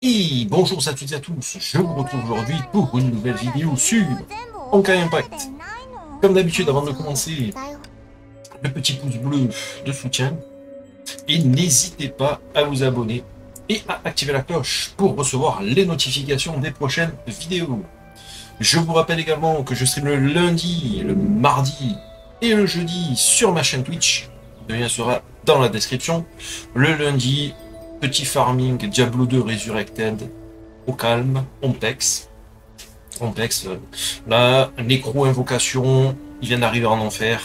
Et bonjour à toutes et à tous, je vous retrouve aujourd'hui pour une nouvelle vidéo sur Honkai Impact. Comme d'habitude, avant de commencer, le petit pouce bleu de soutien. Et n'hésitez pas à vous abonner et à activer la cloche pour recevoir les notifications des prochaines vidéos. Je vous rappelle également que je stream le lundi, le mardi et le jeudi sur ma chaîne Twitch. Le lien sera dans la description. Le lundi, petit farming Diablo 2 Resurrected au calme, Ompex. Ompex, euh, là, nécro-invocation, il vient d'arriver en enfer.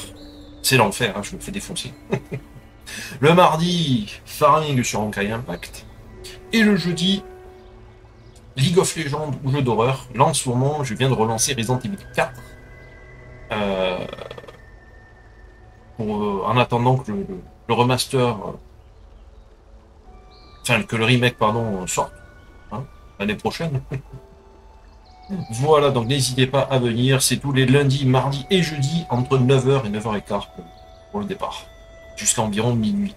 C'est l'enfer, hein, je me fais défoncer. le mardi, farming sur Honkai Impact. Et le jeudi, League of Legends ou jeu d'horreur. Là, en je viens de relancer Resident Evil 4. Euh, euh, en attendant que le, remaster, enfin que le remake pardon sorte hein, l'année prochaine. voilà, donc n'hésitez pas à venir. C'est tous les lundis, mardis et jeudis entre 9h et 9h15 pour, le départ, jusqu'à environ minuit.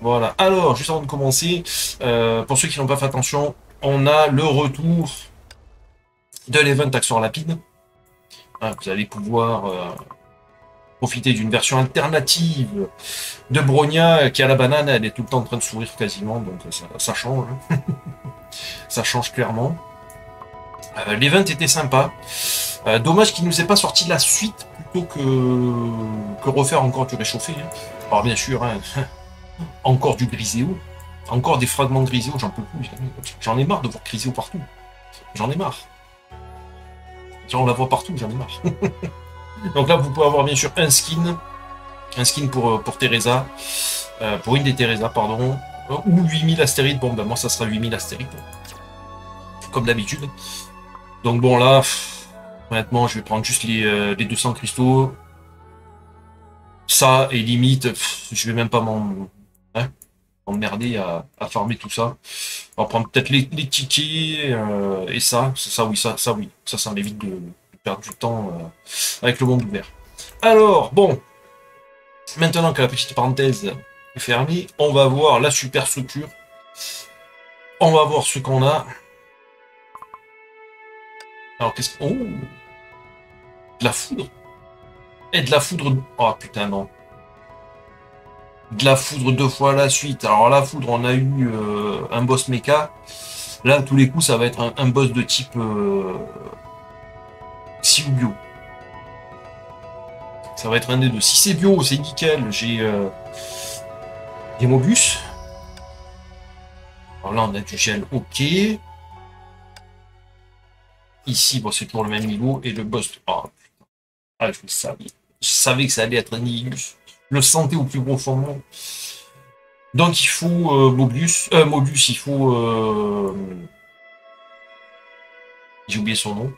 Voilà. Alors, juste avant de commencer, euh, pour ceux qui n'ont pas fait attention, on a le retour de l'event Action Lapide. Hein, vous allez pouvoir profiter d'une version alternative de Bronia qui a la banane, elle est tout le temps en train de sourire quasiment, donc ça, change. ça change clairement. Euh, L'event était sympa. Euh, dommage qu'il nous ait pas sorti la suite plutôt que, que refaire encore du réchauffé. Hein. Alors bien sûr, hein, encore du Griséo, encore des fragments de Griséo, j'en peux plus. J'en ai marre de voir Griséo partout. J'en ai marre. On la voit partout, j'en ai marre. Donc là, vous pouvez avoir bien sûr un skin, un skin pour, euh, pour Teresa, euh, pour une des Teresa, pardon, euh, ou 8000 astérides. Bon, ben moi, ça sera 8000 astérides, comme d'habitude. Donc bon, là, honnêtement, je vais prendre juste les, les 200 cristaux. Ça, et limite, je vais même pas hein, m'emmerder à, à, farmer tout ça. On va prendre peut-être les, les, tickets et ça, ça oui, ça, ça oui, ça, ça m'évite de perdre du temps euh, avec le monde ouvert. Alors, bon, maintenant que la petite parenthèse est fermée, on va voir la superstructure. On va voir ce qu'on a. Alors, qu'est-ce que... Oh De la foudre Et de la foudre... Oh, putain, non. De la foudre deux fois la suite. Alors, la foudre, on a eu euh, un boss mecha. Là, tous les coups, ça va être un, boss de type... Euh, si ou bio. Ça va être un des deux. Si c'est bio, c'est nickel. J'ai euh, des Mobus. Alors là, on a du gel, ok. Ici, bon, c'est toujours le même niveau. Et le boss... Oh, ah, je le savais. Je savais que ça allait être un Nihilus. Le sentais au plus profond. Donc il faut euh, Mobius. Euh, il faut... Euh, j'ai oublié son nom.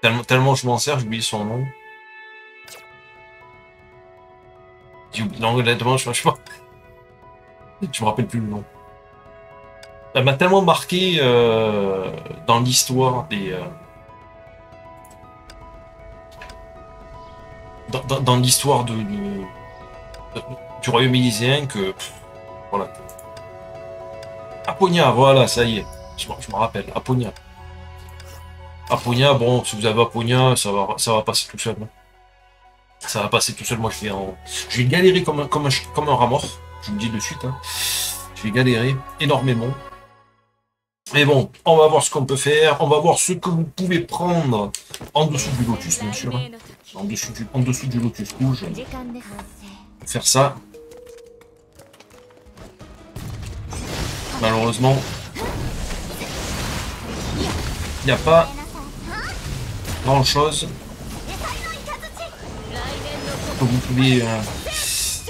Tellement, je m'en sers, j'ai oublié son nom. Non, honnêtement, je, je, je me rappelle plus le nom. Elle m'a tellement marqué euh, dans l'histoire des. Euh, dans, l'histoire de, du royaume élyséen que. voilà. Aponia, voilà, ça y est. Je, je me rappelle, Aponia. Aponia, bon, si vous avez Aponia, ça va, ça va passer tout seul. Hein. Ça va passer tout seul. Moi, je vais en, je vais galérer comme un, comme. Je vous dis de suite. Hein. Je vais galérer énormément. Mais bon, on va voir ce qu'on peut faire. On va voir ce que vous pouvez prendre en dessous du lotus, bien sûr. Hein. En, dessous du, en dessous du lotus rouge. Faire ça. Malheureusement, il n'y a pas chose que vous pouvez euh,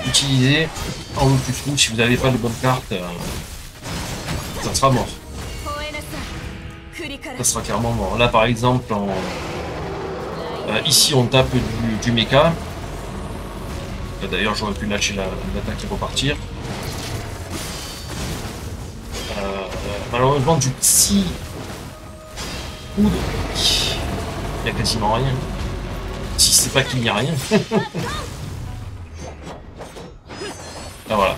utiliser en Lotus Rouge si vous n'avez pas de bonne carte euh, ça sera mort. Ça sera clairement mort. Là par exemple euh, ici on tape du, du mecha. D'ailleurs j'aurais pu lâcher l'attaque et repartir. Malheureusement du petit poudre il n'y a quasiment rien. Si c'est pas qu'il n'y a rien. ah voilà.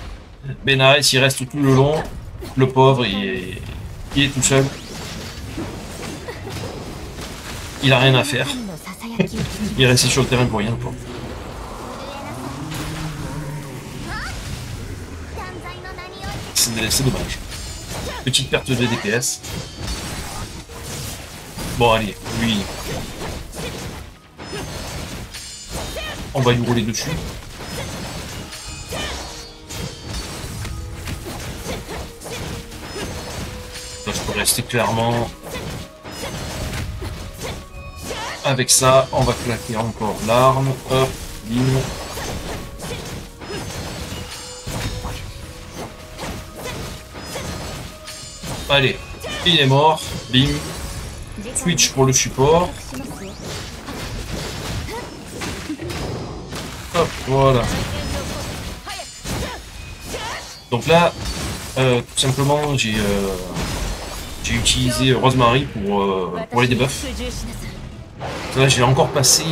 Benares, il reste tout le long. Le pauvre, il, Il est tout seul. Il a rien à faire. Il est resté sur le terrain pour rien. Quoi. C'est dommage. Petite perte de DPS. Bon, allez, lui. On va lui rouler dessus. Je peux rester clairement avec ça. On va claquer encore l'arme. Hop, bim. Allez, il est mort. Bim. Switch pour le support. Voilà. Donc là, euh, tout simplement, j'ai euh, j'ai utilisé Rosemary pour, euh, pour les debuffs. Là, j'ai encore passé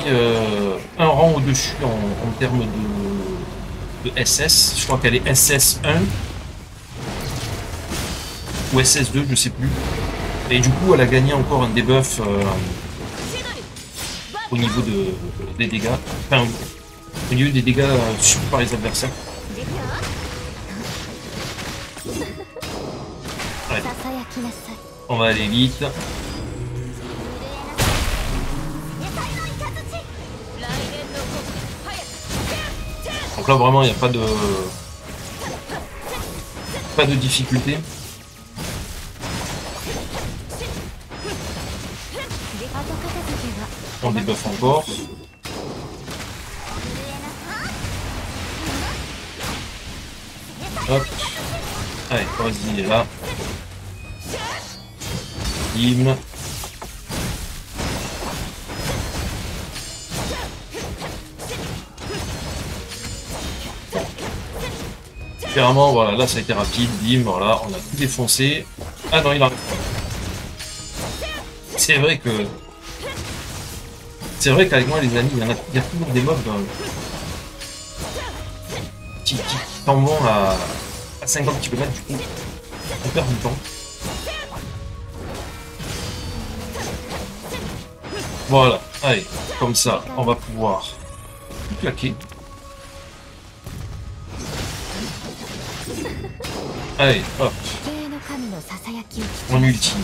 un rang au-dessus en, termes de, SS. Je crois qu'elle est SS1 ou SS2, je sais plus. Et du coup, elle a gagné encore un debuff au niveau de, des dégâts. Enfin, au niveau des dégâts euh, subis par les adversaires. On va aller vite. Donc là, vraiment, il n'y a pas de... Pas de difficulté. On débuff encore. Hop. Allez, vas-y, il est là. Bim. Clairement, voilà, là ça a été rapide, bim, voilà, on a tout défoncé. Ah non, il a... C'est vrai que c'est vrai qu'avec moi, les amis, il y, en a, il y a toujours des mobs euh, qui, à, à 50 km du coup. On perd du temps. Voilà, allez, comme ça, on va pouvoir tout claquer. Allez, hop. On ultime.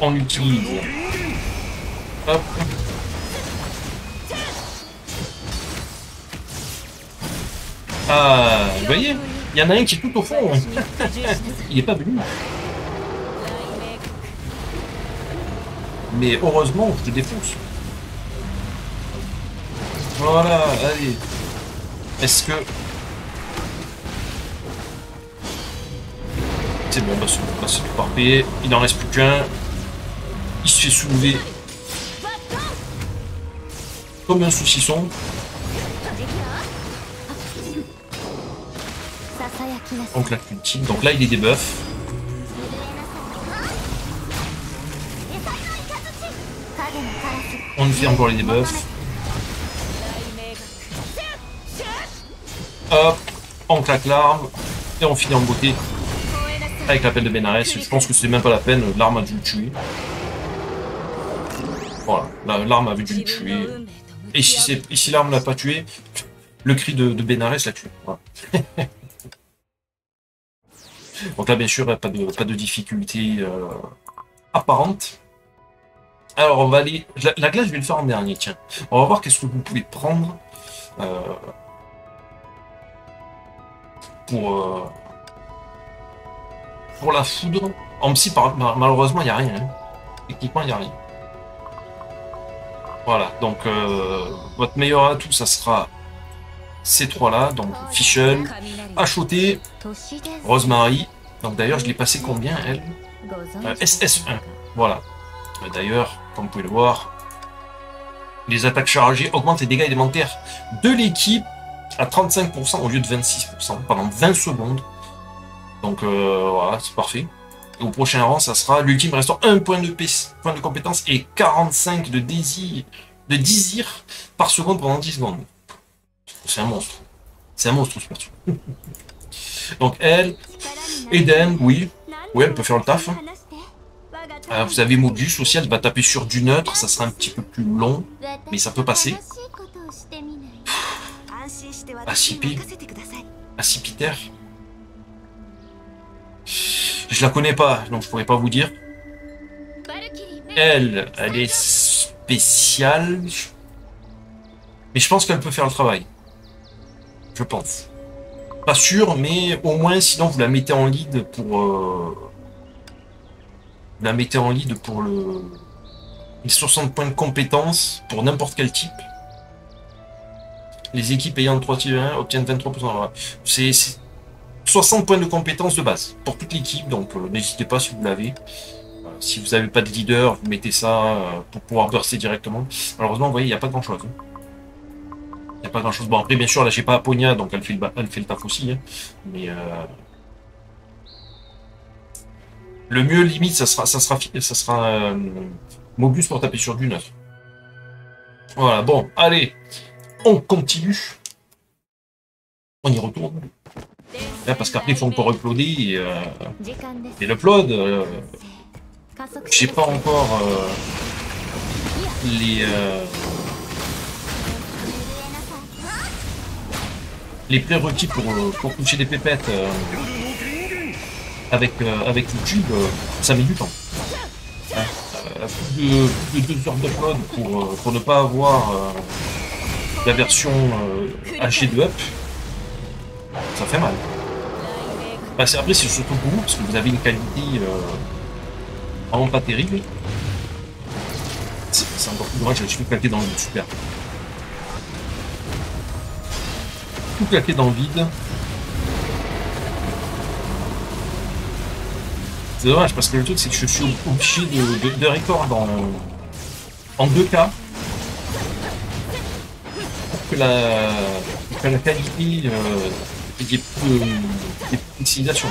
on utilise. Hop. Ah, vous voyez Il y en a un qui est tout au fond. Il est pas venu. Mais heureusement, je te défonce. Voilà, allez. Est-ce que... C'est bon, bah c'est parfait. Il n'en reste plus qu'un. Il se fait soulever comme un saucisson. Donc là, ultime. Donc là, il est des buffs. On fait encore les debuffs. Hop, on claque l'arme et on finit en beauté avec l'appel de Benares. Je pense que c'est même pas la peine, l'arme a dû le tuer. Voilà, l'arme avait dû le tuer. Et si, si l'arme l'a pas tué, le cri de, de Benares l'a tué. Donc là, bien sûr, pas de, pas de difficulté euh, apparente. Alors, on va aller... La, glace, je vais le faire en dernier, tiens. On va voir qu'est-ce que vous pouvez prendre euh, pour, euh, pour la foudre. En psy, malheureusement, il n'y a rien. Hein. Techniquement, il n'y a rien. Voilà, donc votre meilleur atout, ça sera ces trois-là, donc Fischl, Achoté, Rosemary. Donc d'ailleurs, je l'ai passé combien, elle? Euh, SS1, voilà. Euh, d'ailleurs, comme vous pouvez le voir, les attaques chargées augmentent les dégâts élémentaires de l'équipe à 35% au lieu de 26% pendant 20 secondes. Donc voilà, c'est parfait au prochain rang, ça sera l'ultime restaure un point de, point de compétence et 45 de désir, de désir par seconde pendant 10 secondes. C'est un monstre. C'est un monstre, ce perso. Donc elle, Eden, oui. Oui, elle peut faire le taf. Euh, vous avez Mobius aussi, elle va taper sur du neutre, ça sera un petit peu plus long, mais ça peut passer. Acipi Acipiter Je la connais pas, donc je pourrais pas vous dire. Elle, elle est spéciale. Mais je pense qu'elle peut faire le travail. Je pense. Pas sûr, mais au moins, sinon, vous la mettez en lead pour... Euh, la mettez en lead pour le... Les 60 points de compétence pour n'importe quel type. Les équipes ayant 3 tirs 1 obtiennent 23%. C'est 60 points de compétence de base pour toute l'équipe, donc euh, n'hésitez pas si vous l'avez. Euh, si vous n'avez pas de leader, vous mettez ça pour pouvoir burster directement. Malheureusement, vous voyez, il n'y a pas grand chose. Hein a pas grand chose. Bon, après, bien sûr, là, j'ai pas Aponia, donc elle fait le, elle fait le taf aussi. Hein. Mais euh... le mieux, limite, ça sera, ça sera, ça sera euh, pour taper sur du neuf. Voilà, bon, allez, on continue. On y retourne. Là, parce qu'après, il faut encore uploader et, euh, l'upload. Euh, j'ai pas encore euh, les. Les prérequis pour, pour toucher des pépettes euh, avec, euh, avec euh, ça met du temps. Hein, plus, de, de deux heures d'upload pour, pour ne pas avoir la version HD de Up, ça fait mal. Bah, après, c'est surtout pour vous, parce que vous avez une qualité vraiment pas terrible. C'est encore plus dommage, je suis claqué dans le super. Tout claqué dans le vide. C'est dommage parce que le truc c'est que je suis obligé de, de, record en, en 2K pour que la, que la qualité euh, ait peu de pixelisation.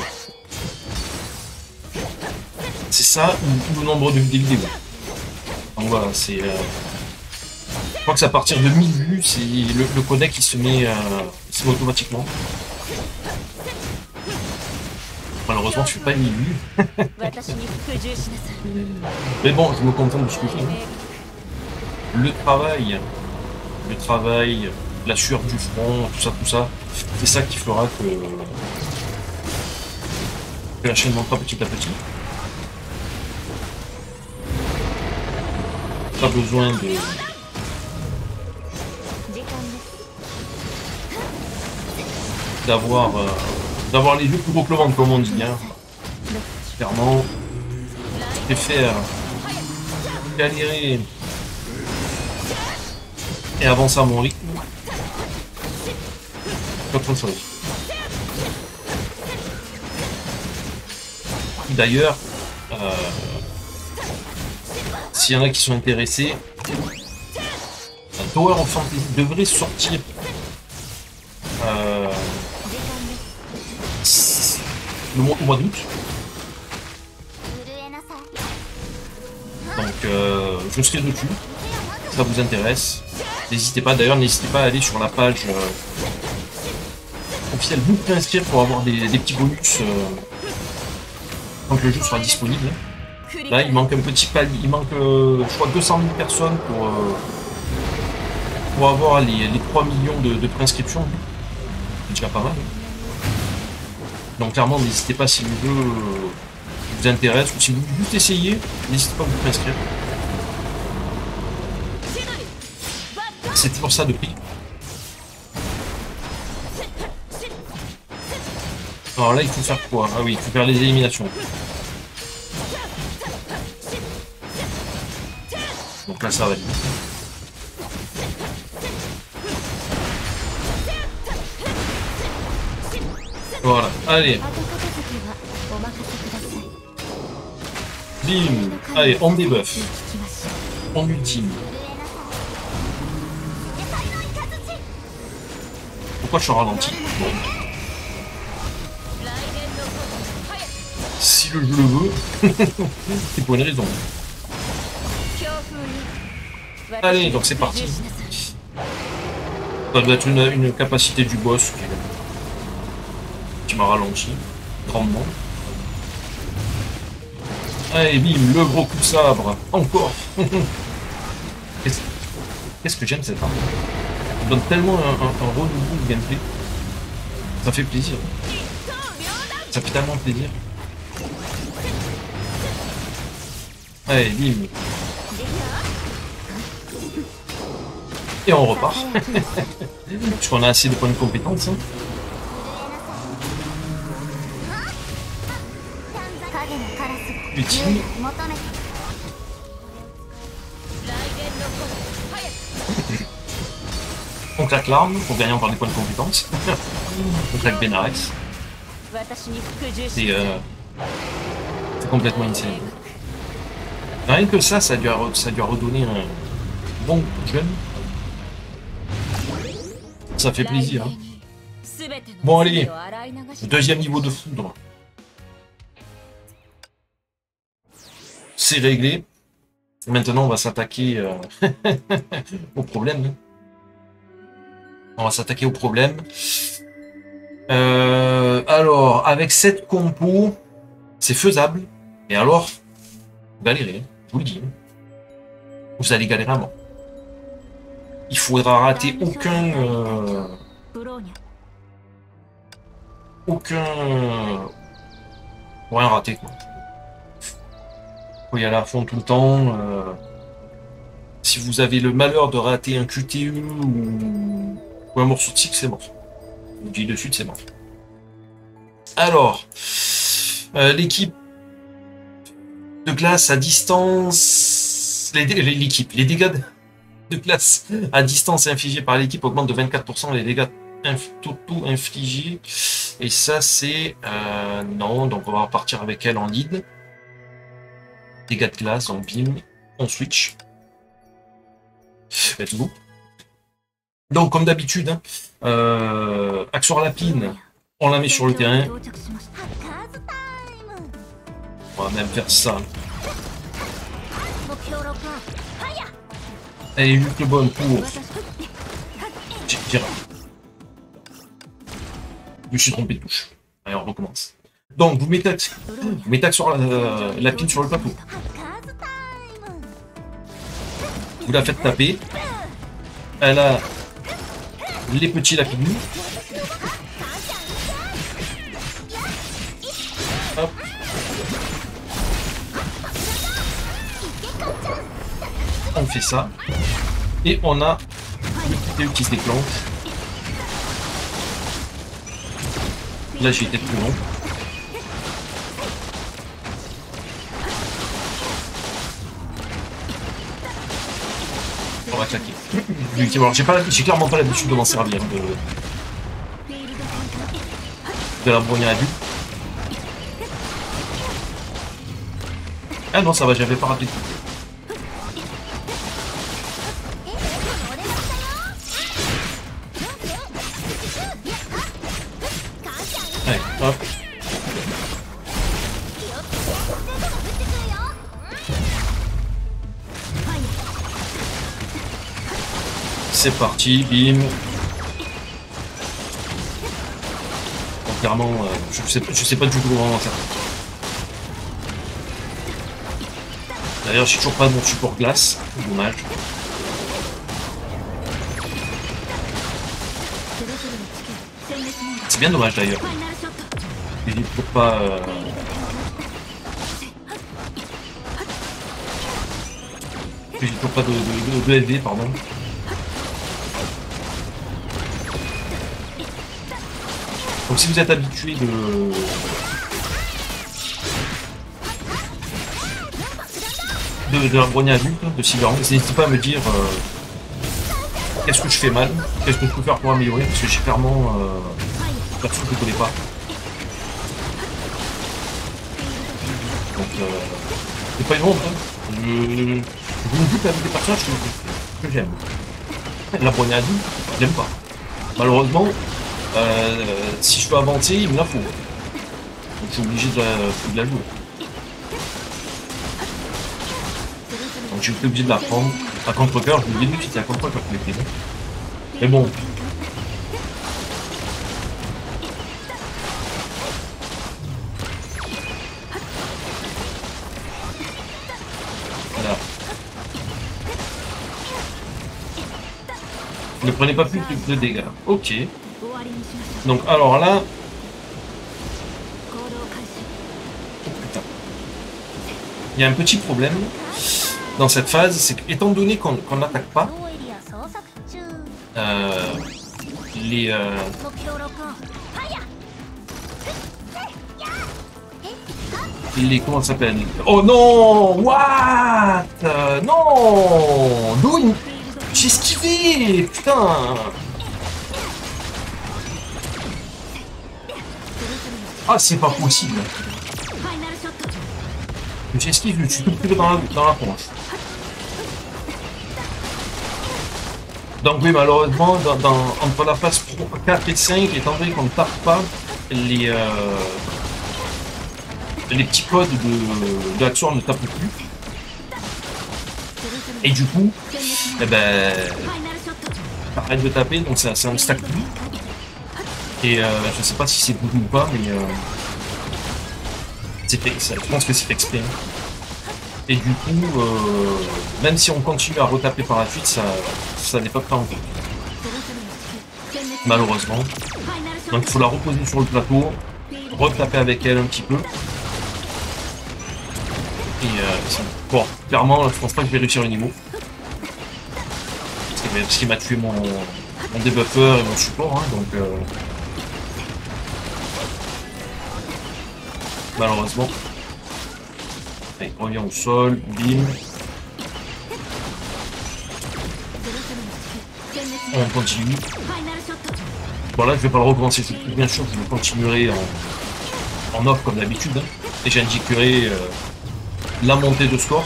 C'est ça ou, le nombre de vidéos. Donc voilà, c'est. Euh, je crois que c'est à partir de 1000 vues, c'est le, le, codec qui se met. Euh, c'est automatiquement. Malheureusement, je suis pas une Mais bon, je me contente de ce que j'ai. Le travail, le travail, la sueur du front, tout ça, tout ça, c'est ça qui fera que, que la chaîne montera petit à petit. Pas besoin de d'avoir euh, d'avoir les yeux plus gros que comme on dit. Hein. Clairement, je faire galérer et avancer à mon rythme. Autre chose. D'ailleurs, euh, s'il y en a qui sont intéressés, un Tower of Fantasy devrait sortir le mois, au mois d'août. Donc euh, je serai dessus. Si ça vous intéresse. N'hésitez pas, d'ailleurs n'hésitez pas à aller sur la page euh, officielle, vous inscrire pour avoir des, petits bonus euh, quand le jeu sera disponible. Là il manque un petit palier, il manque je crois 200 000 personnes pour, pour avoir les, 3 millions de, de préinscriptions. C'est déjà pas mal. Donc clairement, n'hésitez pas si le jeu vous intéresse ou si vous voulez essayer, n'hésitez pas à vous préinscrire. C'est pour ça de prix. Alors là, il faut faire quoi? Ah oui, il faut faire les éliminations. Donc là, ça va vite. Voilà, allez. Bim Allez, on débuff. On ultime. Pourquoi je suis ralenti bon. Si le jeu le veut, c'est pour une raison. Allez, donc c'est parti. Ça doit être une, capacité du boss qui qui m'a ralenti grandement. Allez, bim, le gros coup de sabre. Encore. Qu'est-ce que j'aime cette arme? Ça donne tellement un, un, un renouveau de gameplay. Ça fait plaisir. Ça fait tellement plaisir. Allez, bim. Et on repart. Puisqu'on a assez de points de compétence. Hein. Utile. On claque l'arme pour gagner encore des points de compétence. on claque Benares. C'est euh, complètement insane. Rien que ça, ça doit, ça doit redonner un bon jeune. Ça fait plaisir. Hein. Bon allez, deuxième niveau de foudre. Réglé. Maintenant, on va s'attaquer euh, au problème. On va s'attaquer au problème. Euh, alors, avec cette compo, c'est faisable. Et alors, vous galérez, je vous le dis. Vous allez galérer à mort. Il faudra rater aucun... Euh, aucun... Rien rater, quoi. Faut y aller à fond tout le temps. Euh, si vous avez le malheur de rater un QTE ou un morceau de cycle, c'est mort. On dit de c'est mort. Alors, euh, l'équipe de glace à distance... L'équipe, les, dégâts de glace à distance infligés par l'équipe augmentent de 24% les dégâts totaux infligés. Et ça, c'est... Euh, non, donc on va repartir avec elle en lead. Dégâts de glace, on bim, on switch. Let's go. Donc, comme d'habitude, hein, euh, Lapine, on la met sur le terrain. On va même faire ça. Elle est juste bonne pour... Je suis trompé de touche. Allez, on recommence. Donc, vous mettez, mettez Axor la, pine sur le plateau. Vous la faites taper. Elle a les petits lapides. Hop. On fait ça. Et on a le qui se déclenche. Là j'ai été plus long. J'ai j'ai clairement pas l'habitude de m'en servir de, de la brogne adulte. Ah non, ça va, j'avais pas raté. Allez, hop. C'est parti, bim. clairement, euh, je, sais, sais pas du tout comment faire. D'ailleurs, j'ai toujours pas mon support glace, dommage. C'est bien dommage d'ailleurs. Il dit pour pas. Euh... J'ai pas de, de, de, de pardon. Donc si vous êtes habitué de... De, de la brogne adulte, de Silverhand, n'hésitez pas à me dire euh, qu'est-ce que je fais mal, qu'est-ce que je peux faire pour améliorer, parce que j'ai clairement euh, perso que je connais pas. Donc euh, c'est pas une honte, hein. je, je me doute avec des personnages que, j'aime. La brogne adulte, j'aime pas. Malheureusement, euh, euh, si je peux avancer, il me la faut. Donc je suis obligé de la, de la jouer. Donc j'ai été obligé de la prendre. À contre-cœur, je me dis que c'était à contre-cœur mais bon. Mais bon. Voilà. Ne prenez pas plus de dégâts. Ok. Donc alors là... Oh putain. Il y a un petit problème dans cette phase, c'est qu'étant donné qu'on n'attaque pas, euh, les... Euh, les... Comment ça s'appelle? Oh non! What? Non! D'où J'ai esquivé! Putain Ah, c'est pas possible J'esquive, je suis tout pris dans la, dans la. Donc oui, malheureusement, dans, entre la phase 4 et 5, étant donné qu'on ne tape pas, les, euh, les petits codes de, de l'action ne tapent plus. Et du coup, eh ben, arrête de taper, donc c'est un stack. Et euh, je sais pas si c'est beaucoup ou pas, mais euh, je pense que c'est fait exprès. Et du coup, euh, même si on continue à retaper par la suite, ça, ça n'est pas pris en. Malheureusement. Donc il faut la reposer sur le plateau, retaper avec elle un petit peu. Et euh, bon, clairement, je pense pas que je vais réussir le niveau. Parce qu'il m'a tué mon, mon debuffer et mon support, hein, donc... Euh, malheureusement. On revient au sol, bim. On continue. Bon là je vais pas le recommencer, bien sûr je continuerai en, en off comme d'habitude. Hein. Et j'indiquerai euh, la montée de score.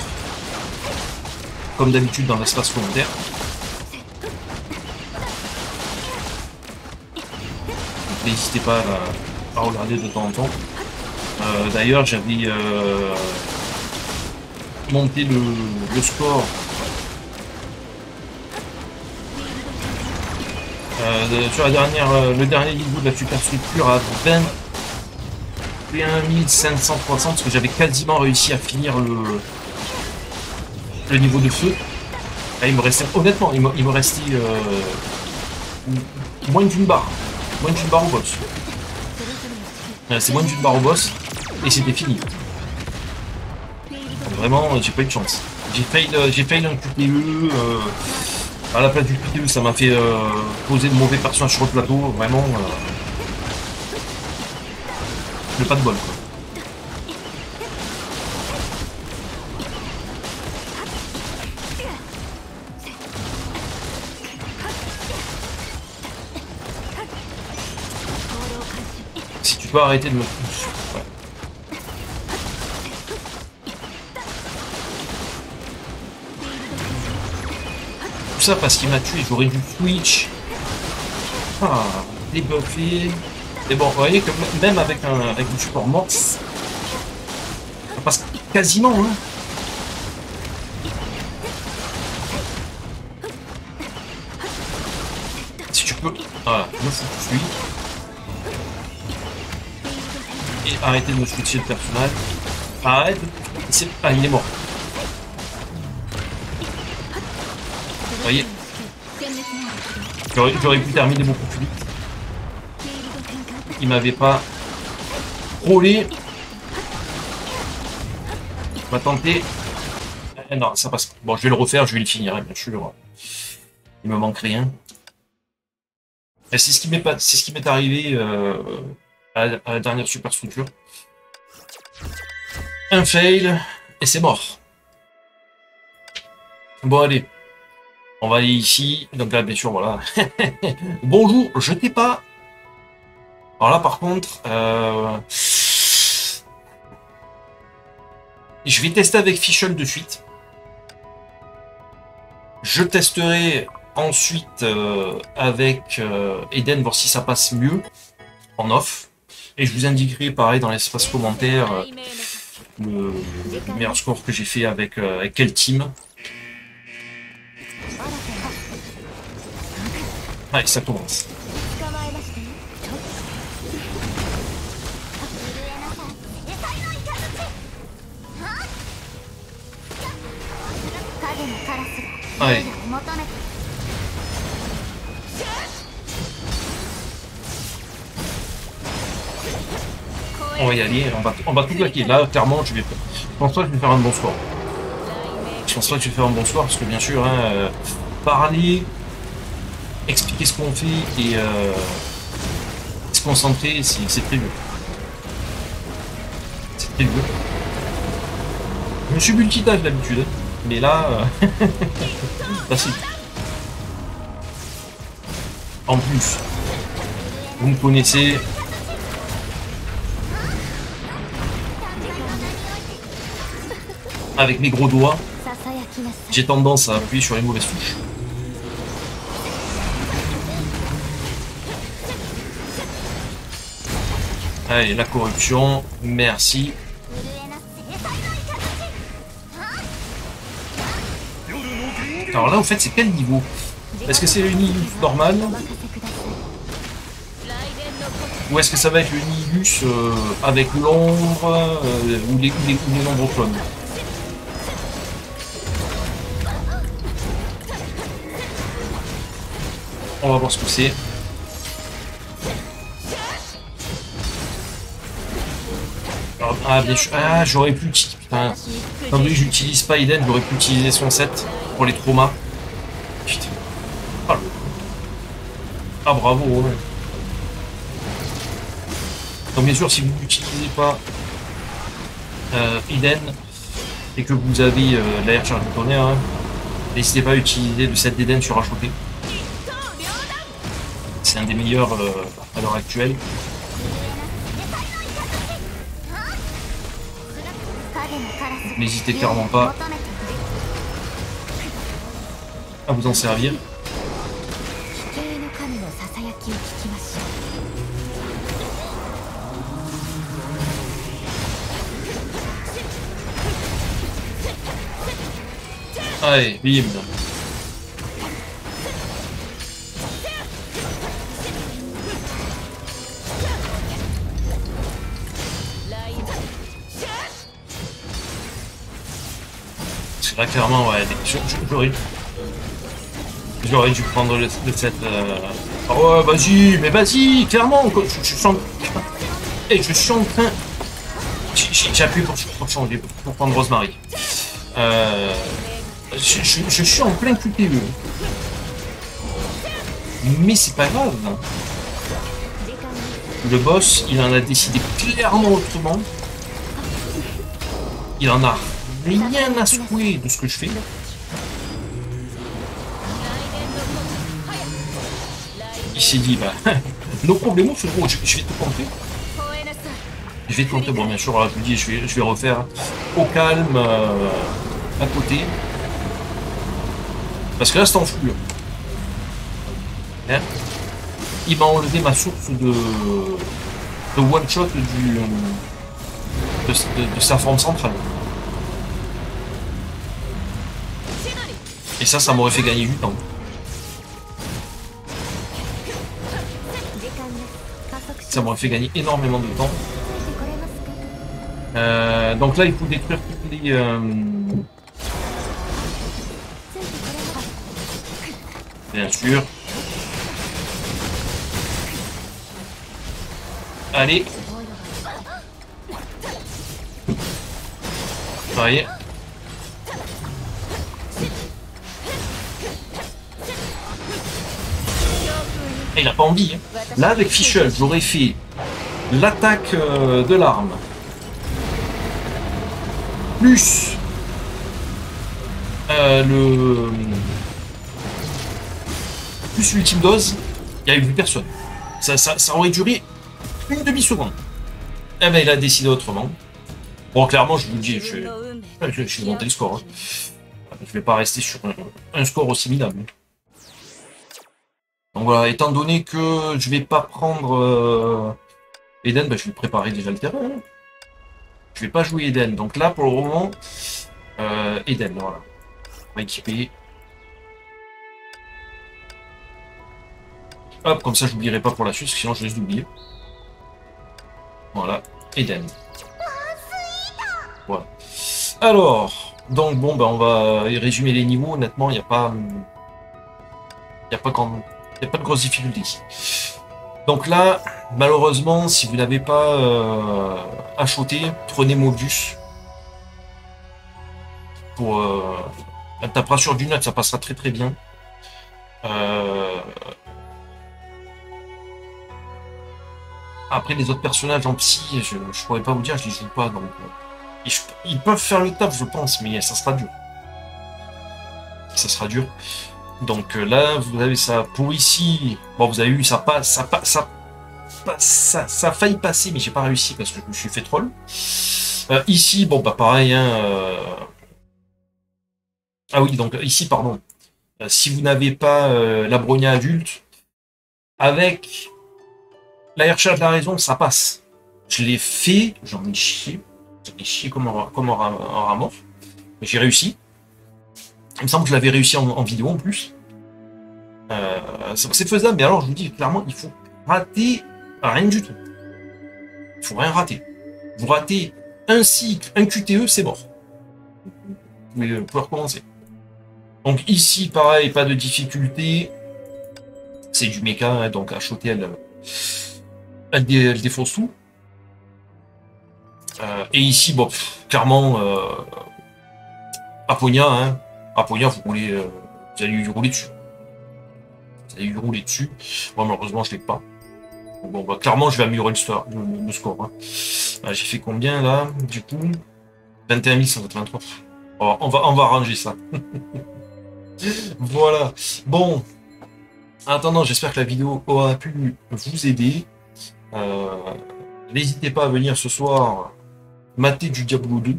Comme d'habitude dans l'espace commentaire. N'hésitez pas à regarder de temps en temps. Euh, d'ailleurs, j'avais euh, monté le, score euh, sur la dernière, le dernier niveau de la superstructure à 21 560 parce que j'avais quasiment réussi à finir le, le niveau de feu. il me honnêtement, il me, restait moins d'une barre. Moins d'une barre au boss. C'est moins d'une barre au boss et c'était fini. vraiment, j'ai pas eu de chance. J'ai fail, euh, j'ai fail un QTE. Euh, à la place du QTE, ça m'a fait euh, poser de mauvais personnages sur le plateau. Vraiment, le pas de bol. Si tu peux arrêter de me parce qu'il m'a tué. J'aurais dû switch. Ah, débuffé. Mais bon, vous voyez que même avec un avec du support mort, ça passe quasiment. Hein. Si tu peux. Voilà, me suis. Et arrêtez de me switcher le personnage. Arrête. Ah, il est mort. Voyez J'aurais pu terminer beaucoup plus vite. Il m'avait pas roulé. On va tenter. Eh non, ça passe. Bon, je vais le refaire, je vais le finir, hein, bien sûr. Il me manque rien. C'est ce qui m'est c'est ce qui m'est arrivé euh, à, la, dernière super structure. Un fail et c'est mort. Bon allez. On va aller ici. Donc là, bien sûr, voilà. Bonjour, je t'ai pas. Alors là, par contre, euh... je vais tester avec Fischl de suite. Je testerai ensuite euh, avec euh, Eden, voir si ça passe mieux en off. Et je vous indiquerai, pareil, dans l'espace commentaire, le, meilleur score que j'ai fait avec quel team. On va y aller, on va, on va tout claquer. Là, clairement, je, vais, je pense pas que je vais faire un bon score. Je pense pas que je vais faire un bon score, parce que bien sûr, hein, euh, expliquer ce qu'on fait et euh, se concentrer, c'est très dur. C'est très dur. Je suis multitâche d'habitude, hein. mais là, euh, là c'est En plus, vous me connaissez. Avec mes gros doigts, j'ai tendance à appuyer sur les mauvaises touches. Allez, la corruption, merci. Alors là, en fait, c'est quel niveau Est-ce que c'est le niveau normal Ou est-ce que ça va être le Nihilus euh, avec l'ombre euh, ou, les, les, les nombres clones On va voir ce que c'est. Ah, bien sûr. Ah, j'aurais pu utiliser. Putain. Tant que j'utilise pas Eden, j'aurais pu utiliser son set pour les traumas. Putain. Ah, ah bravo. Donc, bien sûr, si vous n'utilisez pas euh, Eden et que vous avez euh, l'air charge du n'hésitez pas à utiliser le set d'Eden sur HOP. C'est un des meilleurs euh, à l'heure actuelle. N'hésitez clairement pas à vous en servir. Allez, bim Là, clairement, ouais, j'aurais dû prendre le, set. Euh... Oh, vas-y, mais vas-y, clairement, je, je, suis en... Et je suis en train. J'ai appuyé pour, changer, pour prendre Rosemary. Euh... Je, je, suis en plein QTE. Mais c'est pas grave. Le boss, il en a décidé clairement autrement. Il en a rien à secouer de ce que je fais. Il s'est dit, bah, nos problèmes, c'est gros, je, je, vais te compter. Je vais te compter, bon, bien sûr, je dis, je vais, je vais refaire au calme, euh, à côté. Parce que là, c'est en flux. Hein Il m'a enlevé ma source de, de one-shot du de, de, de sa forme centrale. Et ça, ça m'aurait fait gagner du temps. Ça m'aurait fait gagner énormément de temps. Euh, donc là, il faut détruire toutes les... Euh... Bien sûr. Allez. Voyez. Il a pas envie. Hein. Là, avec Fischl, j'aurais fait l'attaque euh, de l'arme. Plus euh, le plus l'ultime dose, il n'y avait plus personne. Ça, ça, aurait duré une demi-seconde. Eh ben, il a décidé autrement. Bon, clairement, je vous dis, je, je, je vais monter le score. Hein. Je vais pas rester sur un score aussi minable. Donc voilà, étant donné que je vais pas prendre euh, Eden, bah, je vais préparer déjà le terrain. Je vais pas jouer Eden. Donc là, pour le moment, euh, Eden, voilà. On va équiper. Hop, comme ça, je n'oublierai pas pour la suite, sinon je risque d'oublier. Voilà, Eden. Voilà. Alors, donc bon, bah, on va résumer les niveaux. Honnêtement, il n'y a pas... Il n'y a pas quand pas de grosses difficultés. Donc là, malheureusement, si vous n'avez pas euh, acheté, prenez Mobius. Pour euh, tapera sur du net, ça passera très très bien. Euh, Après, les autres personnages en psy, je, pourrais pas vous dire, je les joue pas, donc. euh, ils peuvent faire le taf, je pense, mais ça sera dur. Ça sera dur. Donc euh, là, vous avez ça. Pour ici, bon, vous avez vu, ça passe, ça passe, ça, ça, ça a failli passer, mais j'ai pas réussi parce que je me suis fait troll. Euh, ici, bon, bah pareil, hein. euh, Ah oui, donc ici, pardon. Si vous n'avez pas la brogna adulte, avec la recherche de la raison, ça passe. Je l'ai fait, j'en ai chié. J'en ai chié comme un, comme mort. Mais j'ai réussi. Il me semble que je l'avais réussi en, vidéo en plus. Euh, c'est faisable, mais alors je vous dis clairement, il faut rater rien du tout. Il faut rien rater. Vous ratez un cycle, un QTE, c'est mort. Vous vous pouvez recommencer. Donc ici, pareil, pas de difficulté. C'est du méca, hein, donc HOT, elle, elle, dé- elle défonce tout. Euh, et ici, bon, clairement, euh, Aponia, hein, Aponia, vous roulez, euh, vous allez rouler dessus. Vous allez rouler dessus. Moi, malheureusement, je l'ai pas. Bon, bah, clairement, je vais améliorer le, score- hein. Ah, J'ai fait combien là, du coup? 21 183. Oh, on va, on va arranger ça. voilà. Bon. En attendant, j'espère que la vidéo aura pu vous aider. Euh, N'hésitez pas à venir ce soir mater du Diablo 2.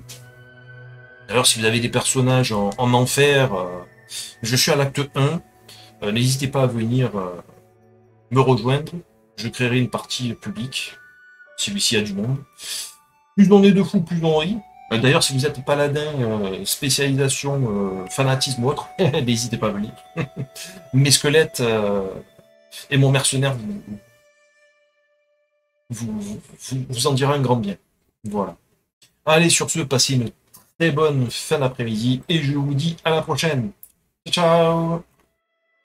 D'ailleurs, si vous avez des personnages en, en enfer, euh, je suis à l'acte 1. Euh, N'hésitez pas à venir euh, me rejoindre. Je créerai une partie publique. Celui-ci a du monde. Plus on est de fous, plus on rit. D'ailleurs, si vous êtes paladin, spécialisation, fanatisme ou autre, n'hésitez pas à venir. Mes squelettes et mon mercenaire vous, vous, en direz un grand bien. Voilà. Allez, sur ce, passez une très bonne fin d'après-midi et je vous dis à la prochaine. Ciao